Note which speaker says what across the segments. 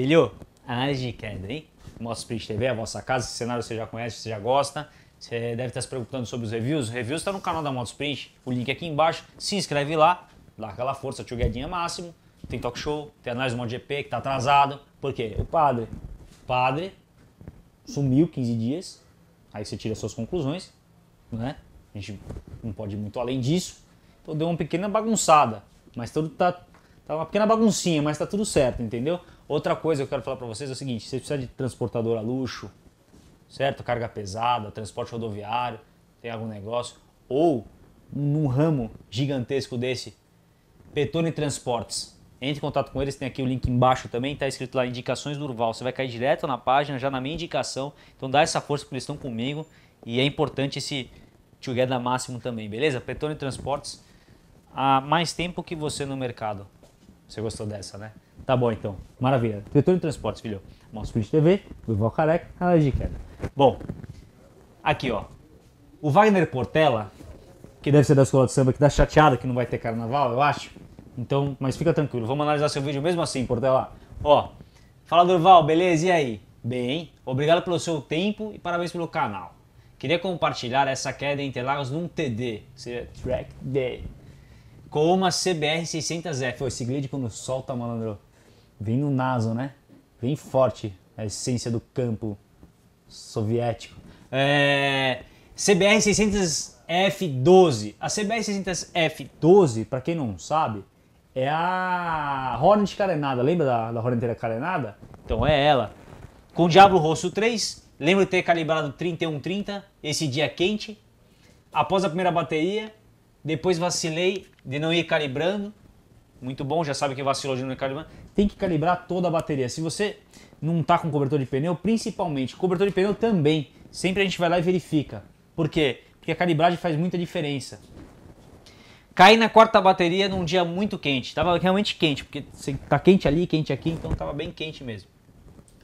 Speaker 1: Filho, análise de queda, hein? Moto Sprint TV, a vossa casa, esse cenário você já conhece, você já gosta. Você deve estar se preocupando sobre os reviews. Os reviews está no canal da Moto Sprint, o link aqui embaixo. Se inscreve lá, dá aquela força, tio Guedinha máximo. Tem talk show, tem análise do MotoGP que tá atrasado. Por quê? O padre, o padre sumiu 15 dias. Aí você tira suas conclusões, né? A gente não pode ir muito além disso. Então deu uma pequena bagunçada, mas tudo tá, tá uma pequena baguncinha, mas tá tudo certo, entendeu? Outra coisa que eu quero falar para vocês é o seguinte: você precisa de transportador a luxo, certo? Carga pesada, transporte rodoviário, tem algum negócio, ou num ramo gigantesco desse, Petone Transportes. Entre em contato com eles, tem aqui o link embaixo também, está escrito lá indicações do Urval. Você vai cair direto na página, já na minha indicação. Então dá essa força porque eles estão comigo e é importante esse together máximo também, beleza? Petone Transportes há mais tempo que você no mercado. Você gostou dessa, né? Tá bom então, maravilha. Petone Transportes, filho. Mostra Sprint TV, Urval Careca, análise de queda. Bom, aqui ó, o Wagner Portela, que deve ser da escola de samba, que tá chateado que não vai ter carnaval, eu acho. Então, mas fica tranquilo, vamos analisar seu vídeo mesmo assim, Portela. Ó, fala Durval, beleza? E aí? Bem, obrigado pelo seu tempo e parabéns pelo canal. Queria compartilhar essa queda em Interlagos num TD, seria Track D, com uma CBR 600F. Esse grid quando solta, malandro, vem no naso, né? Vem forte a essência do campo soviético. É... CBR 600F12. A CBR 600F12, para quem não sabe, é a Hornet carenada. Lembra da, da Hornet carenada? Então é ela. Com Diablo Rosso 3, lembro de ter calibrado 3130, esse dia quente. Após a primeira bateria, depois vacilei de não ir calibrando. Muito bom, já sabe que vacilou de não ir calibrando. Tem que calibrar toda a bateria. Se você não está com cobertor de pneu, principalmente, cobertor de pneu também, sempre a gente vai lá e verifica. Por quê? Porque a calibragem faz muita diferença. Caí na quarta bateria num dia muito quente. Tava realmente quente, porque tá quente ali, quente aqui, então tava bem quente mesmo.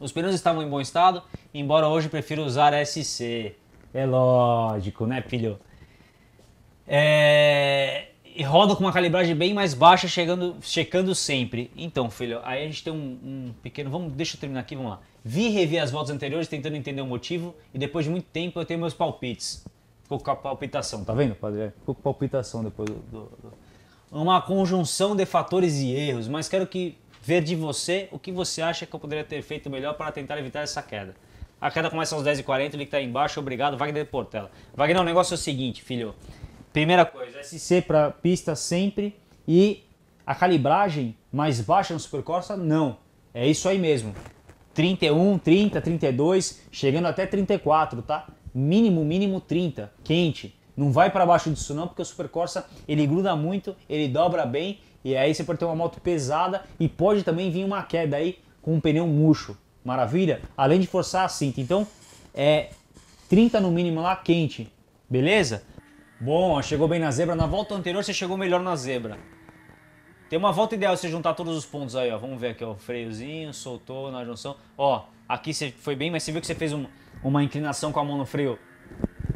Speaker 1: Os pneus estavam em bom estado, embora hoje prefiro usar SC. É lógico, né, filho? É... Roda com uma calibragem bem mais baixa, chegando, checando sempre. Então, filho, aí a gente tem um, um pequeno. Vamos, deixa eu terminar aqui, vamos lá. Vi rever as voltas anteriores tentando entender o motivo e depois de muito tempo eu tenho meus palpites. Ficou com a palpitação, tá vendo, padre? Ficou com palpitação depois do, do, do, Uma conjunção de fatores e erros, mas quero que ver de você o que você acha que eu poderia ter feito melhor para tentar evitar essa queda. A queda começa às 10h40, ele que tá aí embaixo, obrigado, Wagner Portela. Wagner, o negócio é o seguinte, filho. Primeira coisa, SC para pista sempre e a calibragem mais baixa no Super Corsa, não. É isso aí mesmo. 31, 30, 32, chegando até 34, tá? Mínimo, mínimo 30, quente. Não vai para baixo disso não, porque o Super Corsa ele gruda muito, ele dobra bem e aí você pode ter uma moto pesada e pode também vir uma queda aí com um pneu murcho. Maravilha? Além de forçar a cinta. Então, é 30 no mínimo lá quente. Beleza? Bom, chegou bem na zebra. Na volta anterior você chegou melhor na zebra. Tem uma volta ideal você juntar todos os pontos aí, ó. Vamos ver aqui, ó. Freiozinho, soltou na junção. Ó, aqui você foi bem, mas você viu que você fez um, uma inclinação com a mão no freio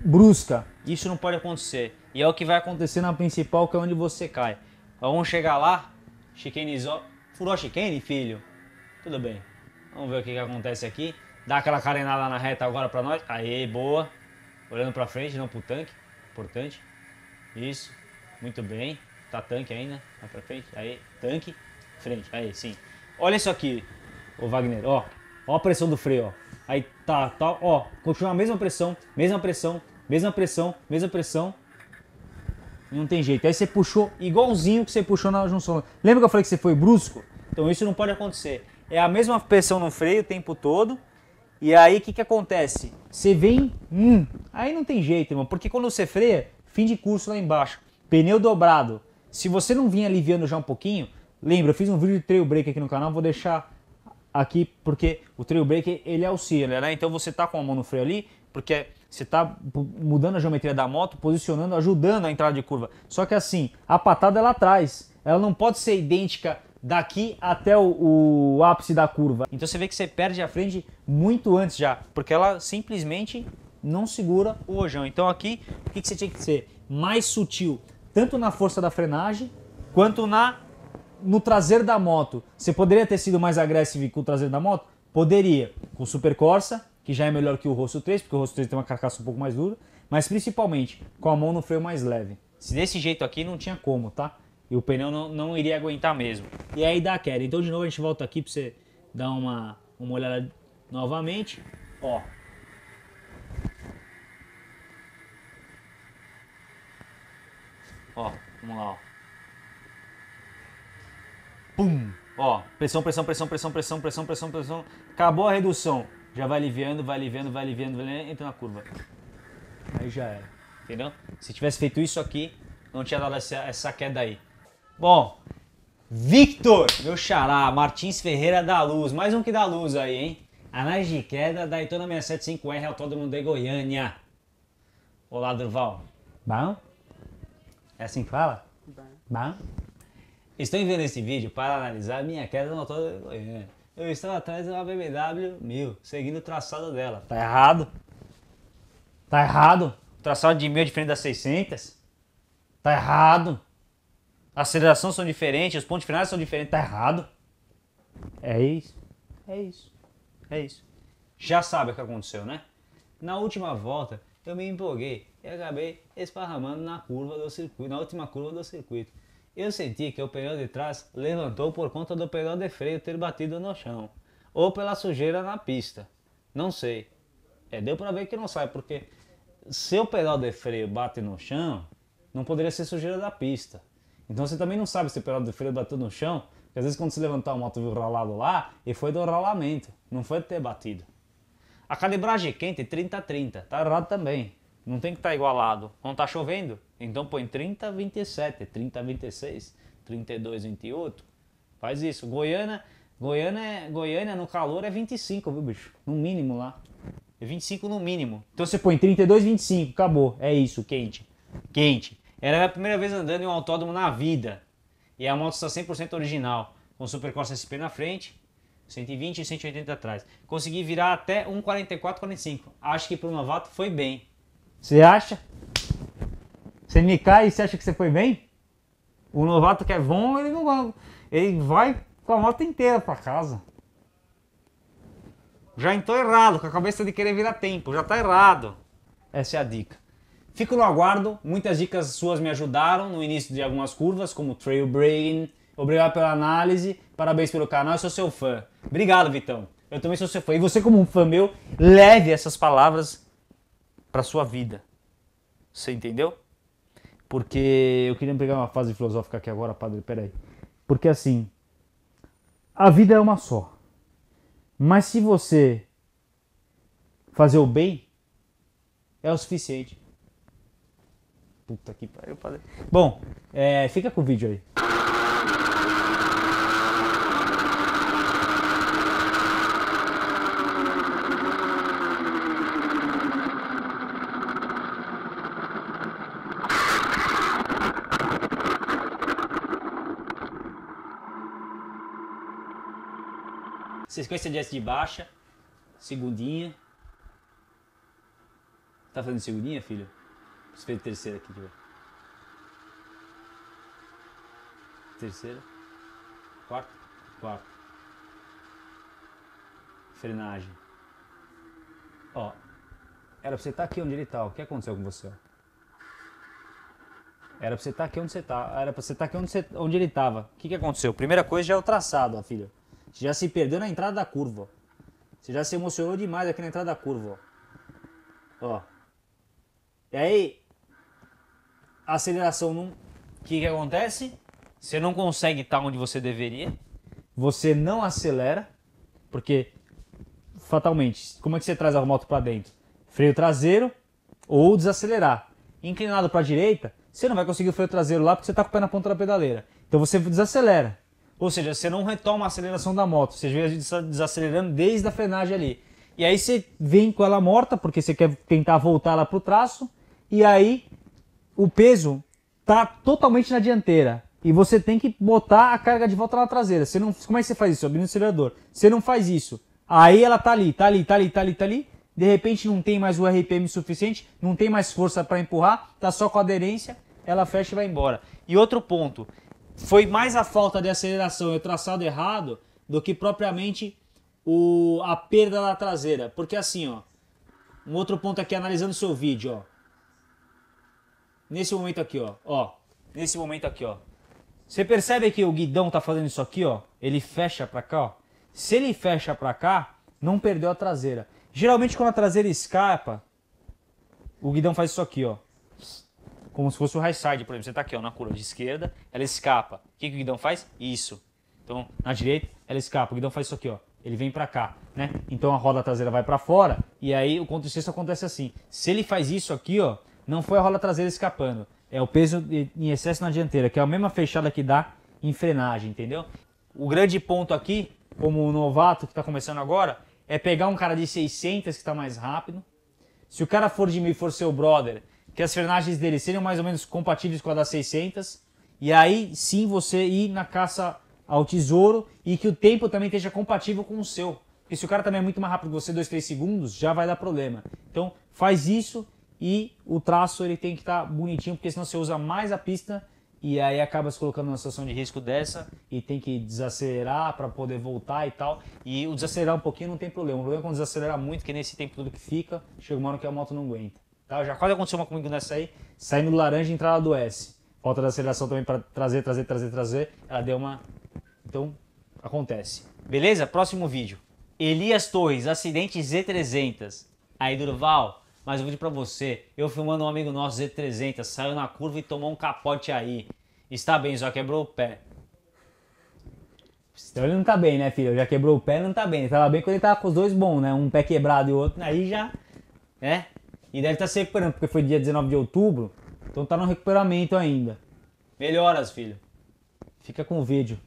Speaker 1: brusca. Isso não pode acontecer. E é o que vai acontecer na principal, que é onde você cai. Vamos chegar lá, chicanizou. Furou a chicane, filho? Tudo bem. Vamos ver o que, que acontece aqui. Dá aquela carenada na reta agora pra nós. Aê, boa. Olhando pra frente, não pro tanque. Importante. Isso. Muito bem. Tá tanque ainda. Vai pra frente. Aí, tanque. Frente. Aí, sim. Olha isso aqui, ô Wagner. Ó, ó a pressão do freio, ó. Aí tá, tá, ó. Continua a mesma pressão, mesma pressão, mesma pressão, mesma pressão. Não tem jeito. Aí você puxou igualzinho que você puxou na junção. Lembra que eu falei que você foi brusco? Então isso não pode acontecer. É a mesma pressão no freio o tempo todo. E aí o que, que acontece? Você vem, hum, aí não tem jeito, irmão. Porque quando você freia, fim de curso lá embaixo. Pneu dobrado. Se você não vir aliviando já um pouquinho, lembra, eu fiz um vídeo de trail brake aqui no canal, vou deixar aqui porque o trail brake ele auxilia, né? Então você tá com a mão no freio ali, porque você tá mudando a geometria da moto, posicionando, ajudando a entrada de curva. Só que assim, a patada é lá atrás, ela não pode ser idêntica daqui até o, o, ápice da curva. Então você vê que você perde a frente muito antes já, porque ela simplesmente não segura o rojão. Então aqui, o que, que você tinha que ser? Mais sutil, tanto na força da frenagem, quanto na no traseiro da moto, você poderia ter sido mais agressivo com o traseiro da moto? Poderia. Com o Super Corsa, que já é melhor que o Rosso 3, porque o Rosso 3 tem uma carcaça um pouco mais dura, mas principalmente com a mão no freio mais leve. Se desse jeito aqui não tinha como, tá? E o pneu não, não iria aguentar mesmo. E aí dá queda. Então de novo a gente volta aqui para você dar uma, uma olhada novamente. Ó. Ó, vamos lá, ó. Pum! Ó, pressão, pressão, pressão, pressão, pressão, pressão, pressão, pressão. Acabou a redução. Já vai aliviando, vai aliviando, vai aliviando, vai aliviando, entra na curva. Aí já era. Entendeu? Se tivesse feito isso aqui, não tinha dado essa, essa queda aí. Bom, Victor, meu xará, Martins Ferreira da Luz. Mais um que dá luz aí, hein? Análise de queda da Daytona 675R Autódromo de Goiânia. Olá, Durval. Bom? É assim que fala? Bom. Bom? Estou enviando esse vídeo para analisar minha queda no Autódromo de Goiânia. Eu estava atrás de uma BMW 1000, seguindo o traçado dela. Tá errado? Tá errado? O traçado de 1000 é diferente das 600? Tá errado? A aceleração são diferentes, os pontos finais são diferentes. Tá errado? É isso. É isso. É isso. Já sabe o que aconteceu, né? Na última volta, eu me empolguei e acabei esparramando na curva do circuito, na última curva do circuito. Eu senti que o pneu de trás levantou por conta do pneu de freio ter batido no chão, ou pela sujeira na pista. Não sei. É, deu para ver que não sai, porque se o pedal de freio bate no chão, não poderia ser sujeira da pista. Então você também não sabe se o pedal de freio bateu no chão, porque às vezes quando você levantar a moto viu ralado lá, e foi do rolamento, não foi de ter batido. A calibragem quente 30-30, tá errado também. Não tem que estar tá igualado. Quando tá chovendo, então põe 30-27, 30-26, 32-28. Faz isso. Goiânia, Goiânia, Goiânia no calor é 25, viu, bicho? No mínimo lá. É 25 no mínimo. Então você põe 32, 25, acabou. É isso, quente. Quente. Era a primeira vez andando em um autódromo na vida. E a moto está 100% original, com Super Corsa SP na frente, 120 e 180 atrás. Consegui virar até 1,44,45. Acho que para o novato foi bem. Você acha? Você me cai e você acha que você foi bem? O novato que é bom, ele não vai. Ele vai com a moto inteira para casa. Já entrou errado, com a cabeça de querer virar tempo. Já está errado. Essa é a dica. Fico no aguardo, muitas dicas suas me ajudaram no início de algumas curvas, como Trail Brain. Obrigado pela análise, parabéns pelo canal, eu sou seu fã. Obrigado, Vitão. Eu também sou seu fã. E você, como um fã meu, leve essas palavras para sua vida. Você entendeu? Porque eu queria pegar uma fase filosófica aqui agora, padre, peraí. Porque assim, a vida é uma só. Mas se você fazer o bem, é o suficiente. Puta que pariu. Bom, é, fica com o vídeo aí. Sequência de S de baixa, segundinha. Tá fazendo segundinha, filho? Você fez terceira aqui, de Terceira. Quarta. Quarta. Frenagem. Ó. Era pra você estar tá aqui onde ele tá. O que aconteceu com você? Era pra você estar tá aqui onde você tá. Era pra você estar tá aqui onde, você, onde ele tava. O que, que aconteceu? Primeira coisa já é o traçado, ó, filha. Você já se perdeu na entrada da curva. Você já se emocionou demais aqui na entrada da curva, ó. Ó. E aí, a aceleração não. O que, que acontece? Você não consegue estar onde você deveria. Você não acelera, porque fatalmente, como é que você traz a moto para dentro? Freio traseiro ou desacelerar. Inclinado para a direita, você não vai conseguir o freio traseiro lá porque você está com o pé na ponta da pedaleira. Então você desacelera. Ou seja, você não retoma a aceleração da moto, você vem desacelerando desde a frenagem ali. E aí você vem com ela morta, porque você quer tentar voltar lá para o traço, e aí o peso tá totalmente na dianteira e você tem que botar a carga de volta na traseira. Você não, como é que você faz isso? Abrindo o acelerador. Você não faz isso. Aí ela tá ali, tá ali, tá ali, tá ali, tá ali. De repente não tem mais o RPM suficiente, não tem mais força para empurrar, tá só com aderência, ela fecha e vai embora. E outro ponto, foi mais a falta de aceleração e o traçado errado do que propriamente o, a perda da traseira. Porque assim, ó, um outro ponto aqui analisando o seu vídeo, ó. Nesse momento aqui, ó, ó, nesse momento aqui, ó. Você percebe que o guidão tá fazendo isso aqui, ó? Ele fecha pra cá, ó. Se ele fecha pra cá, não perdeu a traseira. Geralmente quando a traseira escapa, o guidão faz isso aqui, ó. Como se fosse o high side, por exemplo. Você tá aqui, ó, na curva de esquerda, ela escapa. O que, que o guidão faz? Isso. Então, na direita, ela escapa. O guidão faz isso aqui, ó. Ele vem para cá, né? Então a roda traseira vai para fora e aí o contra-sexto acontece assim. Se ele faz isso aqui, ó, não foi a roda traseira escapando. É o peso em excesso na dianteira, que é a mesma fechada que dá em frenagem, entendeu? O grande ponto aqui, como o novato que está começando agora, é pegar um cara de 600 que está mais rápido. Se o cara for de mim e for seu brother, que as frenagens dele sejam mais ou menos compatíveis com a das 600, e aí sim você ir na caça ao tesouro e que o tempo também esteja compatível com o seu. Porque se o cara também é muito mais rápido que você, 2, 3 segundos, já vai dar problema. Então faz isso e o traço ele tem que estar tá bonitinho, porque senão você usa mais a pista e aí acaba se colocando numa situação de risco dessa e tem que desacelerar para poder voltar e tal. E o desacelerar um pouquinho não tem problema. O problema é quando desacelerar muito, que nesse tempo tudo que fica, chega uma hora que a moto não aguenta. Tá? Já quase aconteceu uma comigo nessa aí, saindo do laranja e entrada do S. Falta de aceleração também para trazer, trazer, trazer, trazer. Ela deu uma. Então, acontece. Beleza? Próximo vídeo. Elias Torres, acidente Z300. Aí, Durval, mais um vídeo pra você. Eu filmando um amigo nosso Z300, saiu na curva e tomou um capote aí. Está bem, só quebrou o pé. Então ele não tá bem, né, filho? Já quebrou o pé, não tá bem. Ele tava bem quando ele tava com os dois bons, né? Um pé quebrado e o outro, aí já, né? E deve estar tá se recuperando, porque foi dia 19 de outubro, então tá no recuperamento ainda. Melhoras, filho. Fica com o vídeo.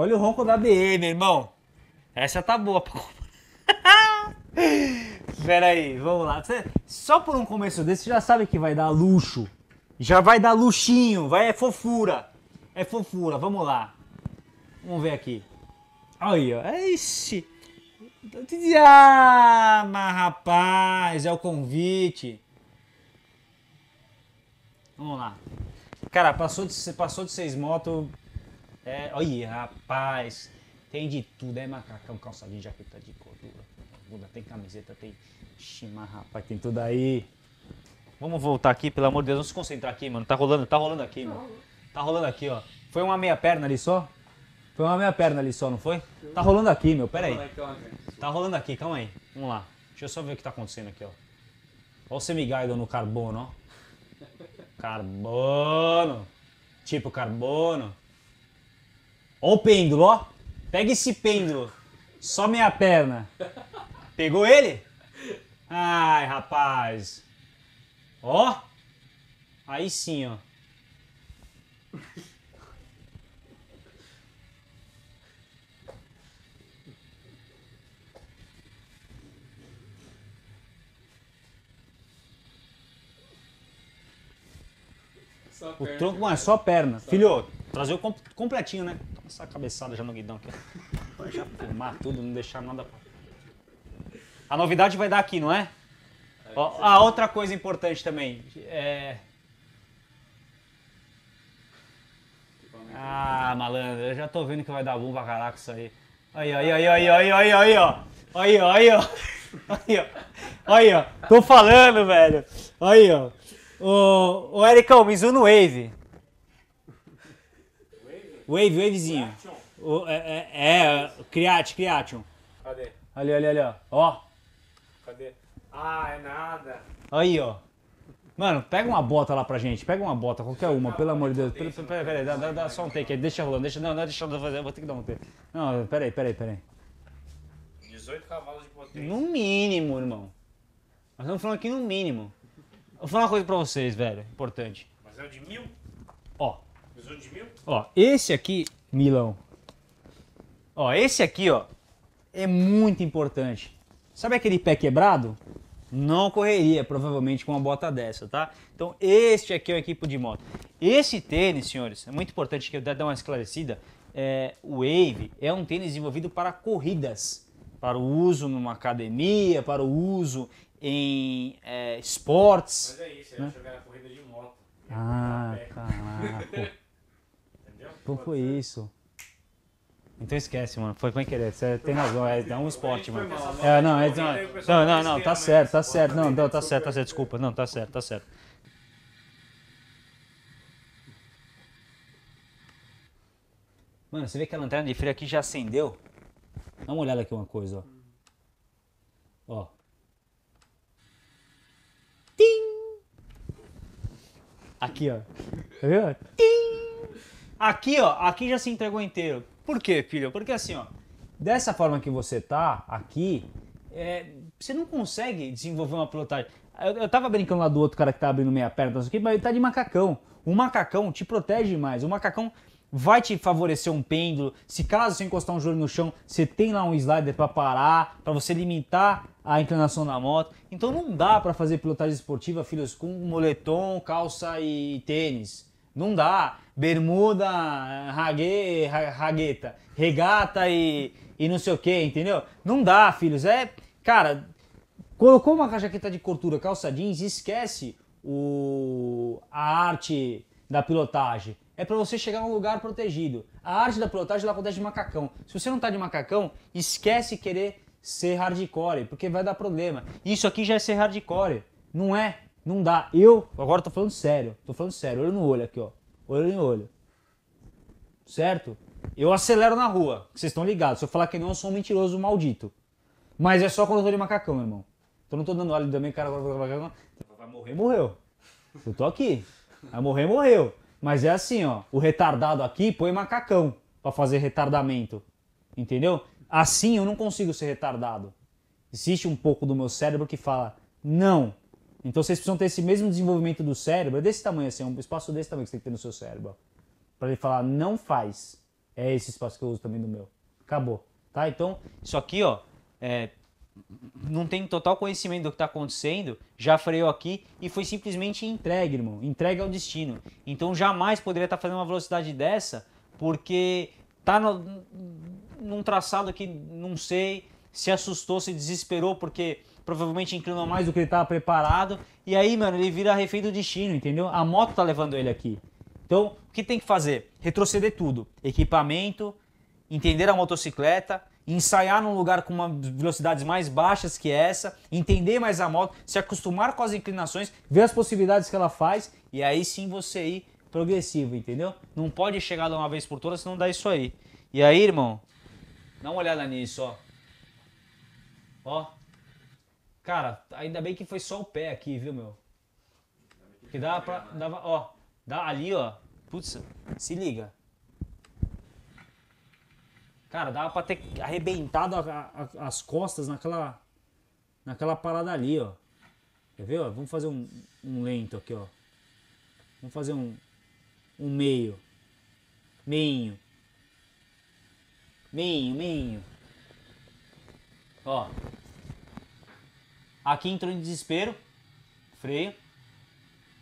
Speaker 1: Olha o ronco da BM, irmão. Essa tá boa pra Pera aí, vamos lá. Só por um começo desse, você já sabe que vai dar luxo. Já vai dar luxinho, vai é fofura. É fofura, vamos lá. Vamos ver aqui. Aí, ó. Ixi. Ah, mas rapaz, é o convite. Vamos lá. Cara, passou de, passou de seis motos. É, olha, rapaz. Tem de tudo. É macacão, calçadinho, jaqueta de cordura. Tem camiseta, tem. Mas rapaz, tem tudo aí. Vamos voltar aqui, pelo amor de Deus. Vamos se concentrar aqui, mano. Tá rolando, tá rolando aqui, mano. Tá rolando aqui, ó. Foi uma meia perna ali só? Foi uma meia perna ali só, não foi? Tá rolando aqui, meu, pera aí. Tá rolando aqui, calma aí. Vamos lá. Deixa eu só ver o que tá acontecendo aqui, ó. Olha o semiguido no carbono, ó. Carbono. Tipo carbono. Olha o pêndulo, ó. Pega esse pêndulo. Só meia perna. Pegou ele? Ai, rapaz. Ó. Aí sim, ó. o tronco, não, é só perna. Só Filho, trazer o completinho, né? Toma essa cabeçada já no guidão aqui. Vai já fumar tudo, não deixar nada. A novidade vai dar aqui, não é? Ó, a outra coisa importante também. É... Ah, malandro, eu já tô vendo que vai dar bom pra caraca isso aí. Aí, aí, aí, aí, aí, aí, aí, ó. Aí, ó, aí, ó. Aí, ó. Ó. Tô falando, velho. Aí, ó. Ô, ô Ericão, Mizuno Wave. Wave, wavezinho. O, é, é, é, Create, Creation.
Speaker 2: Cadê?
Speaker 1: Ali, ali, ali, ó. Ó.
Speaker 2: Cadê? Ah, é nada.
Speaker 1: Aí, ó. Mano, pega uma bota lá pra gente. Pega uma bota, qualquer uma, pelo amor de Deus. Pera, pera, pera, dá, dá, dá só um take aí. Deixa rolando. Deixa, não, não, deixa eu fazer. Vou ter que dar um take. Não, pera aí, pera aí, pera aí.
Speaker 2: 18 cavalos de potência.
Speaker 1: No mínimo, irmão. Nós estamos falando aqui no mínimo. Vou falar uma coisa pra vocês, velho. Importante.
Speaker 2: Mas é o de mil?
Speaker 1: Ó,
Speaker 2: 18 de mil?
Speaker 1: Ó, esse aqui, Milão. Ó, esse aqui, ó, é muito importante. Sabe aquele pé quebrado? Não correria, provavelmente, com uma bota dessa, tá? Então, este aqui é o equipo de moto. Esse tênis, senhores, é muito importante que eu dar uma esclarecida. É, o Wave é um tênis desenvolvido para corridas, para o uso numa academia, para o uso em é, esportes.
Speaker 2: Mas é isso, eu achou que era corrida de moto.
Speaker 1: Ah, caraca. Então foi isso. Então esquece, mano. Foi sem querer. Você tem razão. É, é um esporte, mano. É, não, é, não, não, não, não, tá certo, tá certo. Não, não, tá certo, tá certo. Desculpa. Não, tá certo, tá certo. Mano, você vê que a lanterna de freio aqui já acendeu? Dá uma olhada aqui uma coisa, ó. Ó. Tim! Aqui, ó. Tá vendo? Tim! Aqui, ó, aqui já se entregou inteiro. Por quê, filho? Porque assim, ó, dessa forma que você tá aqui, é, você não consegue desenvolver uma pilotagem. Eu, eu tava brincando lá do outro cara que tá abrindo meia perna, mas ele tá de macacão. O macacão te protege mais. O macacão vai te favorecer um pêndulo. Se caso você encostar um joelho no chão, você tem lá um slider para parar, para você limitar a inclinação da moto. Então não dá para fazer pilotagem esportiva, filhos, com moletom, calça e tênis. Não dá. Bermuda, rague, ra- ragueta, regata e, e não sei o que, entendeu? Não dá, filhos. É, cara, colocou uma jaqueta de cortura, calça jeans, esquece o, a arte da pilotagem. É para você chegar a um lugar protegido. A arte da pilotagem ela acontece de macacão. Se você não tá de macacão, esquece querer ser hardcore, porque vai dar problema. Isso aqui já é ser hardcore. Não é, não dá. Eu, agora tô falando sério, tô falando sério, olho no olho aqui, ó. Olho no olho. Certo? Eu acelero na rua, vocês estão ligados. Se eu falar que não, eu sou um mentiroso maldito. Mas é só quando eu tô de macacão, irmão. Então não tô dando óleo também, cara, vai morrer, morreu. Eu tô aqui. Vai morrer, morreu. Mas é assim, ó. O retardado aqui põe macacão pra fazer retardamento. Entendeu? Assim eu não consigo ser retardado. Existe um pouco do meu cérebro que fala não. Então vocês precisam ter esse mesmo desenvolvimento do cérebro, é desse tamanho assim, é um espaço desse tamanho que você tem que ter no seu cérebro. Para ele falar não faz. É esse espaço que eu uso também do meu. Acabou. Tá? Então, isso aqui, ó, é, não tem total conhecimento do que está acontecendo, já freou aqui e foi simplesmente entregue, irmão. Entregue ao destino. Então jamais poderia estar fazendo uma velocidade dessa, porque tá no, num traçado que não sei, se assustou, se desesperou, porque provavelmente inclinou mais do que ele estava preparado. E aí, mano, ele vira refém do destino, entendeu? A moto tá levando ele aqui. Então, o que tem que fazer? Retroceder tudo. Equipamento, entender a motocicleta, ensaiar num lugar com uma velocidades mais baixas que essa, entender mais a moto, se acostumar com as inclinações, ver as possibilidades que ela faz e aí sim você ir progressivo, entendeu? Não pode chegar de uma vez por todas, senão dá isso aí. E aí, irmão, dá uma olhada nisso, ó. Ó. Cara, ainda bem que foi só o pé aqui, viu, meu? Que dava pra. Dava, ó. Dá ali, ó. Putz, se liga. Cara, dava pra ter arrebentado a- a- as costas naquela. Naquela parada ali, ó. Quer ver, ó? Vamos fazer um, um lento aqui, ó. Vamos fazer um. Um meio. Meinho. Meinho, meinho. Ó. Aqui entrou em desespero. Freio.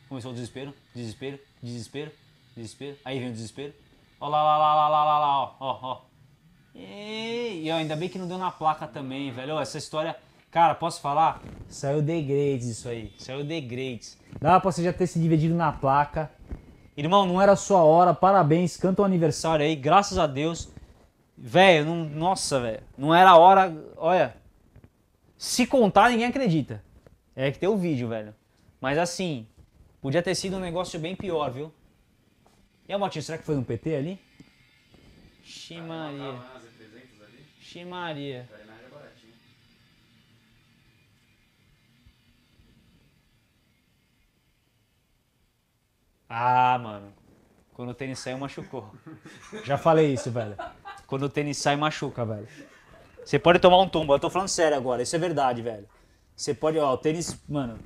Speaker 1: Começou o desespero, desespero, desespero, desespero. Aí vem o desespero. Ó lá, lá, lá, lá, lá, lá, lá, ó, ó, ó. E, e ó, ainda bem que não deu na placa também, velho. Ó, essa história, cara, posso falar? Saiu de grades isso aí. Saiu de grades. Dava pra você já ter se dividido na placa. Irmão, não era a sua hora, parabéns, canta o aniversário aí, graças a Deus. Velho, não, nossa, velho, não era a hora, olha, se contar, ninguém acredita. É que tem o vídeo, velho. Mas assim, podia ter sido um negócio bem pior, viu? E a motinha, será que foi um PT ali? Ximaria. Ximaria. Ah, mano. Quando o tênis sai, machucou.
Speaker 3: Já falei isso, velho.
Speaker 1: Quando o tênis sai, machuca, velho. Você pode tomar um tombo. Eu tô falando sério agora. Isso é verdade, velho. Você pode, ó, o tênis, mano.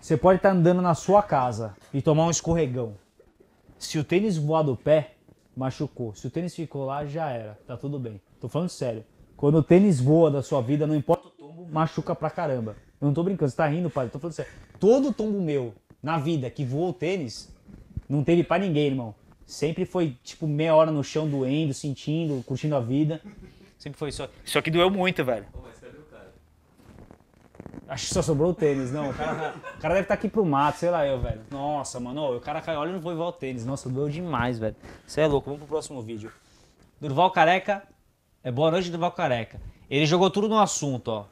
Speaker 3: Você pode estar andando na sua casa e tomar um escorregão. Se o tênis voar do pé, machucou. Se o tênis ficou lá, já era. Tá tudo bem. Tô falando sério. Quando o tênis voa da sua vida, não importa o tombo, machuca pra caramba. Eu não tô brincando, você tá rindo. Eu tô falando sério. Todo tombo meu na vida que voou o tênis, não teve pra ninguém, irmão. Sempre foi, tipo, meia hora no chão doendo, sentindo, curtindo a vida.
Speaker 1: Sempre foi isso. Isso aqui doeu muito, velho.
Speaker 3: Acho que só sobrou o tênis, não. O cara, o cara deve estar aqui pro mato, sei lá eu, velho. Nossa, mano, o cara caiu, olha, eu não vou levar o tênis. Nossa, doeu demais, velho.
Speaker 1: Você é louco, vamos pro próximo vídeo. Durval Careca, é boa noite, Durval Careca. Ele jogou tudo no assunto, ó.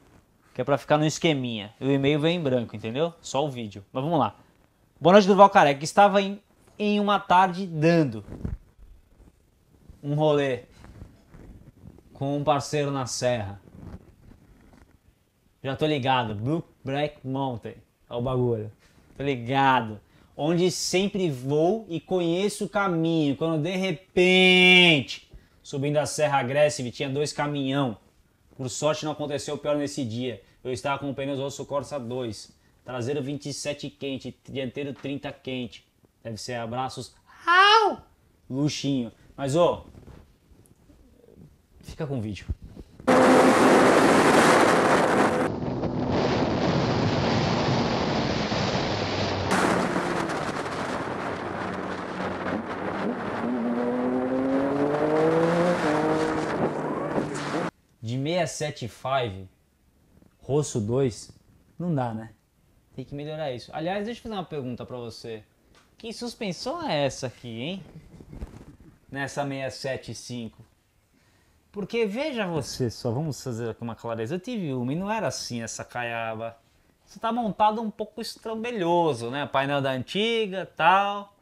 Speaker 1: Que é pra ficar no esqueminha. E o e-mail vem em branco, entendeu? Só o vídeo. Mas vamos lá. Boa noite, Durval Careca. Estava em, em uma tarde dando um rolê com um parceiro na serra. Já tô ligado. Blue Black Mountain. É o bagulho. Tô ligado. Onde sempre vou e conheço o caminho. Quando de repente, subindo a Serra Aggressive, tinha dois caminhão. Por sorte não aconteceu pior nesse dia. Eu estava com o pneu Osso Corsa 2. Traseiro 27 quente, dianteiro 30 quente. Deve ser abraços. Au! Luxinho. Mas ô, fica com o vídeo. De 675,
Speaker 3: Rosso 2, não dá, né?
Speaker 1: tem que melhorar isso. Aliás, deixa eu fazer uma pergunta pra você. Que suspensão é essa aqui, hein? Nessa 675. Porque veja você só, vamos fazer aqui uma clareza. Eu tive uma e não era assim essa caiaba. Você tá montado um pouco estrambelhoso, né? Painel da antiga tal.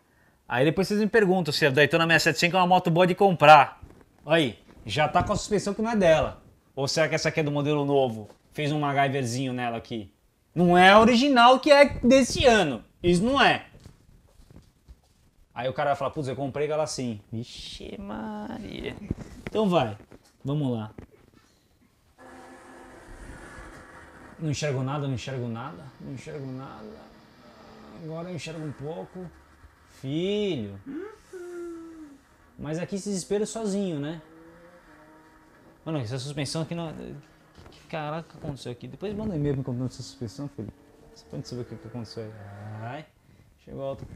Speaker 1: Aí depois vocês me perguntam se a Daytona 675 é uma moto boa de comprar. Aí, já tá com a suspensão que não é dela. Ou será que essa aqui é do modelo novo? Fez um MacGyverzinho nela aqui. Não é a original que é desse ano. Isso não é. Aí o cara vai falar, putz, eu comprei ela assim. Vixe Maria. Então vai. Vamos lá. Não enxergo nada, não enxergo nada, não enxergo nada. Agora eu enxergo um pouco. Filho. Mas aqui se desespero sozinho, né? Mano, essa suspensão aqui não. Que caraca que aconteceu aqui? Depois manda um e-mail me contando essa suspensão, filho. Você pode saber o que, aconteceu aí. Ai. Chegou alto.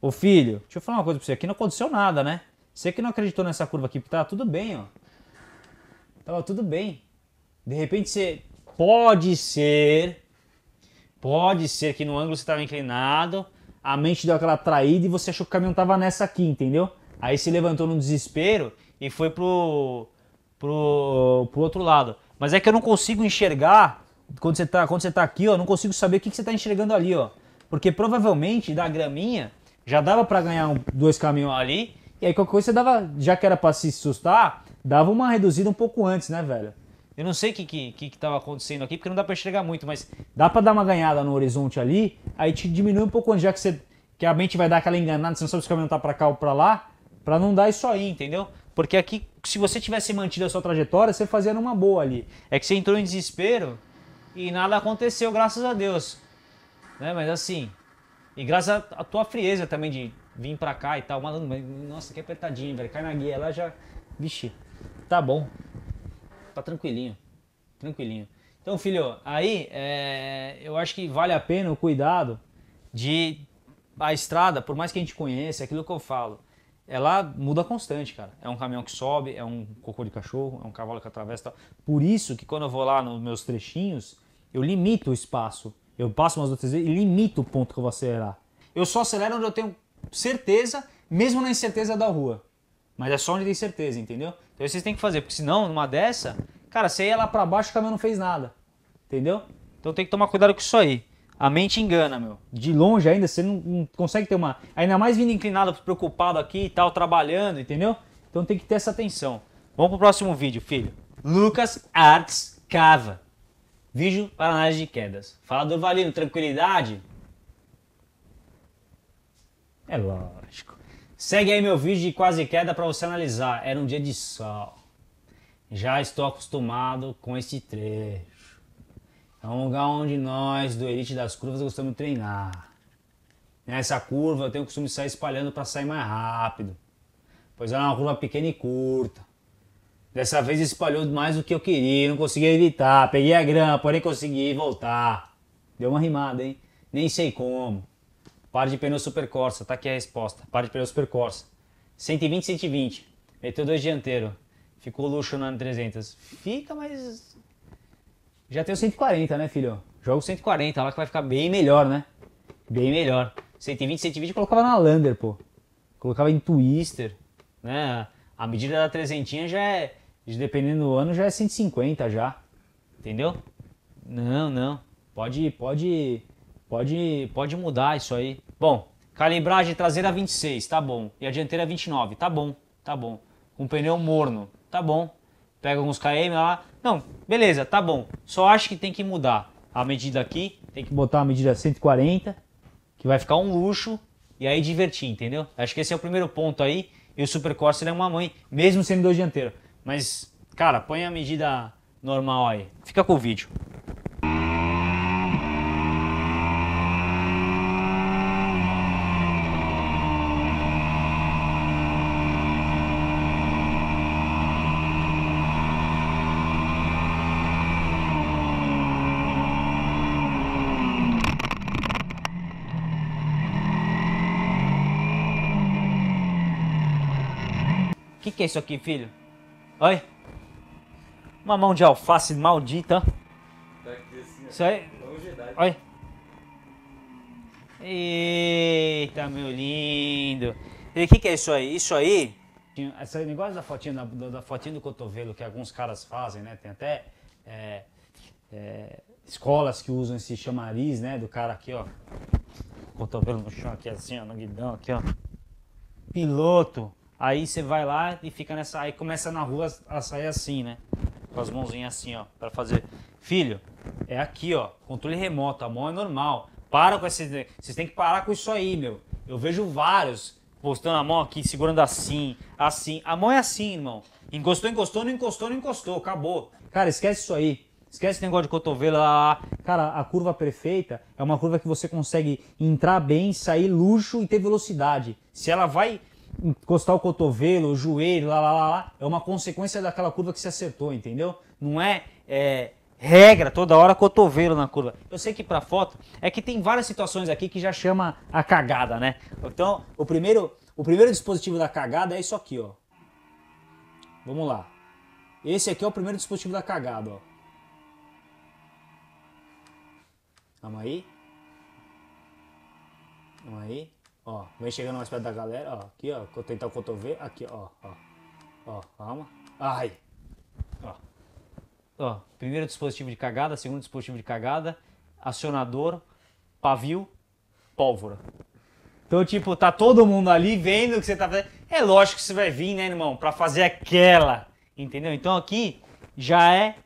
Speaker 1: Ô filho, deixa eu falar uma coisa pra você. Aqui não aconteceu nada, né? Você que não acreditou nessa curva aqui, porque tava tudo bem, ó. Tava tudo bem. De repente você. Pode ser. Pode ser que no ângulo você tava inclinado. A mente deu aquela traída e você achou que o caminhão tava nessa aqui, entendeu? Aí se levantou no desespero e foi pro. pro. pro outro lado. Mas é que eu não consigo enxergar. Quando você tá, quando você tá aqui, ó, não consigo saber o que, que você tá enxergando ali, ó. Porque provavelmente da graminha já dava pra ganhar um- dois caminhões ali. E aí qualquer coisa você dava, já que era pra se assustar, dava uma reduzida um pouco antes, né, velho? Eu não sei o que, que, que, que tava acontecendo aqui, porque não dá pra enxergar muito, mas dá pra dar uma ganhada no horizonte ali, aí te diminui um pouco antes, já que, você, que a mente vai dar aquela enganada, você não sabe se o caminhão tá pra cá ou pra lá, pra não dar isso aí, entendeu? Porque aqui, se você tivesse mantido a sua trajetória, você fazia numa boa ali. É que você entrou em desespero e nada aconteceu, graças a Deus. Né? Mas assim, e graças à tua frieza também de vir pra cá e tal. Malandro, mas, nossa, que apertadinho, velho. Cai na guia lá já. Vixe, tá bom. Tá tranquilinho. Tranquilinho. Então, filho, aí é, eu acho que vale a pena o cuidado de a estrada, por mais que a gente conheça, é aquilo que eu falo. Ela muda constante, cara. É um caminhão que sobe, é um cocô de cachorro, é um cavalo que atravessa. Tal. Por isso que quando eu vou lá nos meus trechinhos, eu limito o espaço. Eu passo umas outras vezes e limito o ponto que eu vou acelerar. Eu só acelero onde eu tenho certeza, mesmo na incerteza da rua. Mas é só onde tem certeza, entendeu? Então vocês têm que fazer, porque senão, numa dessa, cara, você ia lá pra baixo e o caminhão não fez nada. Entendeu? Então tem que tomar cuidado com isso aí. A mente engana, meu. De longe ainda, você não, não consegue ter uma. Ainda mais vindo inclinado, preocupado aqui e tal, trabalhando, entendeu? Então tem que ter essa atenção. Vamos pro próximo vídeo, filho. Lucas Arts Cava. Vídeo para análise de quedas. Fala do tranquilidade? É lógico. Segue aí meu vídeo de quase queda para você analisar. Era um dia de sol. Já estou acostumado com esse trecho. É um lugar onde nós, do Elite das Curvas, gostamos de treinar. Nessa curva eu tenho o costume de sair espalhando para sair mais rápido. Pois era uma curva pequena e curta. Dessa vez espalhou mais do que eu queria, não consegui evitar. Peguei a grama, porém consegui voltar. Deu uma rimada, hein? Nem sei como. Par de pneu Super Corsa, tá aqui a resposta. Par de pneu Super Corsa. 120, 120. Meteu dois dianteiro. Ficou luxo na 300. Fica, mas. Já tem o 140, né, filho? Jogo 140, lá que vai ficar bem melhor, né? Bem melhor. 120, 120 colocava na Lander, pô. Colocava em Twister, né? A medida da trezentinha já é, dependendo do ano, já é 150 já. Entendeu? Não, não. Pode, pode, pode, pode mudar isso aí. Bom, calibragem traseira 26, tá bom. E a dianteira 29, tá bom, tá bom. Com pneu morno, tá bom. Pega alguns KM lá. Não, beleza, tá bom. Só acho que tem que mudar a medida aqui. Tem que botar a medida 140, que vai ficar um luxo. E aí divertir, entendeu? Acho que esse é o primeiro ponto aí. E o Super Corsa é uma mãe, mesmo sendo dois dianteiros. Mas, cara, põe a medida normal aí. Fica com o vídeo. O que, que é isso aqui, filho? Oi? Uma mão de alface maldita.
Speaker 2: Tá aqui assim, ó.
Speaker 1: Isso aí. Oi. Eita, meu lindo. E o que, que é isso aí? Isso aí. Esse negócio da fotinha, da, da fotinha do cotovelo que alguns caras fazem, né? Tem até é, é, escolas que usam esse chamariz, né? Do cara aqui, ó. Cotovelo no chão, aqui assim, ó, no guidão, aqui, ó. Piloto. Aí você vai lá e fica nessa. Aí começa na rua a sair assim, né? Com as mãozinhas assim, ó. Pra fazer. Filho, é aqui, ó. Controle remoto. A mão é normal. Para com esse. Vocês têm que parar com isso aí, meu. Eu vejo vários postando a mão aqui, segurando assim, assim. A mão é assim, irmão. Encostou, encostou, não encostou, não encostou. Acabou. Cara, esquece isso aí. Esquece esse negócio de cotovelo lá. Cara, a curva perfeita é uma curva que você consegue entrar bem, sair luxo e ter velocidade. Se ela vai encostar o cotovelo, o joelho, lá, lá, lá, lá, é uma consequência daquela curva que se acertou, entendeu? Não é, é regra toda hora cotovelo na curva. Eu sei que para foto é que tem várias situações aqui que já chama a cagada, né? Então, o primeiro, o primeiro dispositivo da cagada é isso aqui, ó. Vamos lá. Esse aqui é o primeiro dispositivo da cagada, ó. Calma aí. Calma aí. Ó, vem chegando mais perto da galera, ó. Aqui, ó. Tentar o cotovelo. Aqui, ó, ó. Ó, calma. Ai. Ó. Ó, primeiro dispositivo de cagada, segundo dispositivo de cagada, acionador, pavio, pólvora. Então, tipo, tá todo mundo ali vendo o que você tá fazendo. É lógico que você vai vir, né, irmão? Pra fazer aquela. Entendeu? Então aqui já é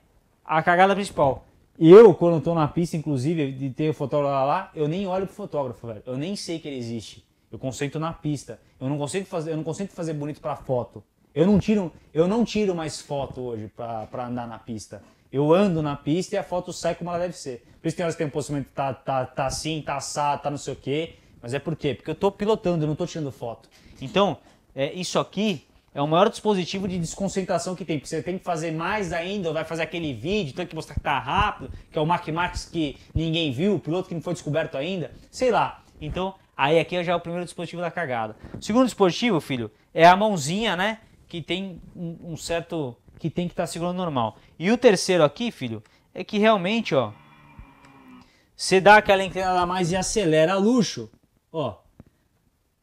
Speaker 1: a cagada principal. Eu, quando tô na pista, inclusive, de ter o fotógrafo lá, eu nem olho pro fotógrafo, velho. Eu nem sei que ele existe. Eu concentro na pista. Eu não consigo fazer, eu não consigo fazer bonito pra foto. Eu não tiro, eu não tiro mais foto hoje pra andar na pista. Eu ando na pista e a foto sai como ela deve ser. Por isso tem horas que tem um posicionamento tá, tá, tá assim, tá assado, tá não sei o quê. Mas é por quê? Porque eu tô pilotando, eu não tô tirando foto. Então, é, isso aqui é o maior dispositivo de desconcentração que tem. Porque você tem que fazer mais ainda, ou vai fazer aquele vídeo, tem que mostrar que tá rápido, que é o Mac Max que ninguém viu, o piloto que não foi descoberto ainda. Sei lá. Então, aí aqui já é o primeiro dispositivo da cagada. O segundo dispositivo, filho, é a mãozinha, né? Que tem um, certo. que tem que estar tá segurando normal. E o terceiro aqui, filho, é que realmente, ó. Você dá aquela inclinada a mais e acelera luxo. Ó.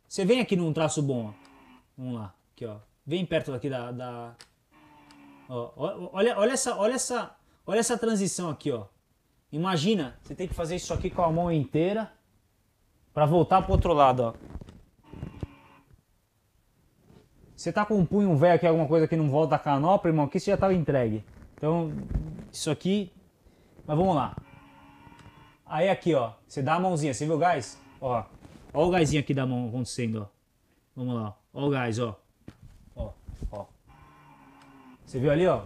Speaker 1: Você vem aqui num traço bom, ó. Vamos lá, aqui, ó. Vem perto daqui da. da... Ó, olha, olha, essa, olha, essa, olha essa transição aqui, ó. Imagina, você tem que fazer isso aqui com a mão inteira para voltar pro outro lado, ó. Você tá com um punho velho aqui, alguma coisa que não volta a canopla, irmão, aqui você já tava entregue. Então, isso aqui. Mas vamos lá. Aí aqui, ó. Você dá a mãozinha, você viu o gás? Ó. Ó o gásinho aqui da mão acontecendo, ó. Vamos lá, ó o gás, ó. Ó, ó. Você viu ali, ó?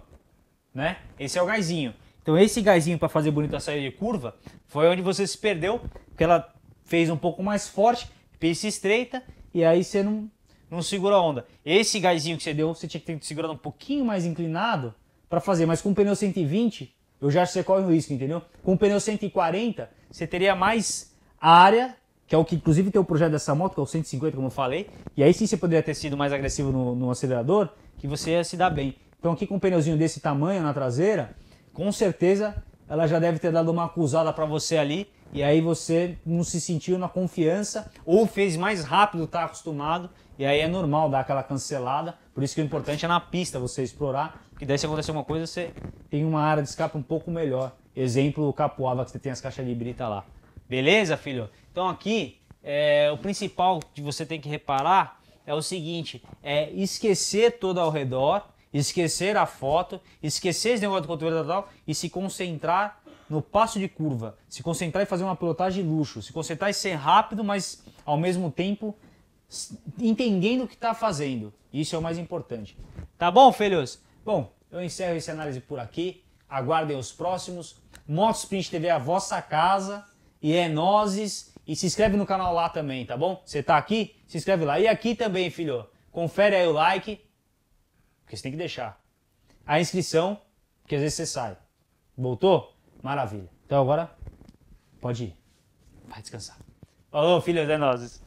Speaker 1: Né? Esse é o gásinho. Então esse gásinho para fazer bonita saída de curva foi onde você se perdeu, porque ela fez um pouco mais forte, pista estreita, e aí você não, não segura a onda. Esse gásinho que você deu, você tinha que ter segurado um pouquinho mais inclinado para fazer, mas com o pneu 120, eu já acho que você corre o risco, entendeu? Com o pneu 140, você teria mais área, que é o que inclusive tem o projeto dessa moto, que é o 150, como eu falei, e aí sim você poderia ter sido mais agressivo no, no acelerador, que você ia se dar bem. Então aqui com um pneuzinho desse tamanho na traseira, com certeza ela já deve ter dado uma acusada para você ali e aí você não se sentiu na confiança ou fez mais rápido, tá acostumado e aí é normal dar aquela cancelada. Por isso que o importante é na pista você explorar, porque daí se acontecer alguma coisa você tem uma área de escape um pouco melhor. Exemplo, o Capuava que você tem as caixas de brita lá. Beleza, filho? Então aqui é, o principal que você tem que reparar é o seguinte: é esquecer todo ao redor esquecer a foto, esquecer esse negócio do controle total e se concentrar no passo de curva, se concentrar em fazer uma pilotagem luxo, se concentrar em ser rápido, mas ao mesmo tempo entendendo o que está fazendo. Isso é o mais importante. Tá bom, filhos? Bom, eu encerro essa análise por aqui. Aguardem os próximos. Motospring TV é a vossa casa e é nozes. E se inscreve no canal lá também, tá bom? Você tá aqui? Se inscreve lá. E aqui também, filho. Confere aí o like porque você tem que deixar. A inscrição, porque às vezes você sai. Voltou? Maravilha. Então agora, pode ir. Vai descansar. Falou, filhos, é nozes.